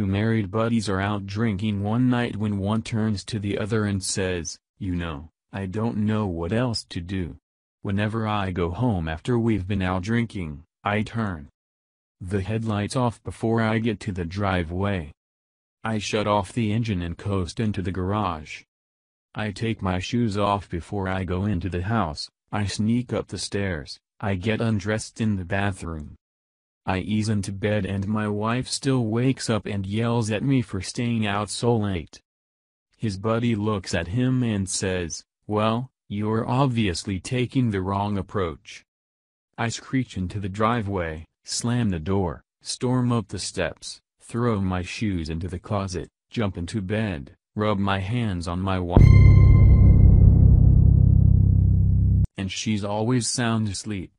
two married buddies are out drinking one night when one turns to the other and says, you know, I don't know what else to do. Whenever I go home after we've been out drinking, I turn the headlights off before I get to the driveway. I shut off the engine and coast into the garage. I take my shoes off before I go into the house, I sneak up the stairs, I get undressed in the bathroom. I ease into bed and my wife still wakes up and yells at me for staying out so late. His buddy looks at him and says, well, you're obviously taking the wrong approach. I screech into the driveway, slam the door, storm up the steps, throw my shoes into the closet, jump into bed, rub my hands on my wife. And she's always sound asleep.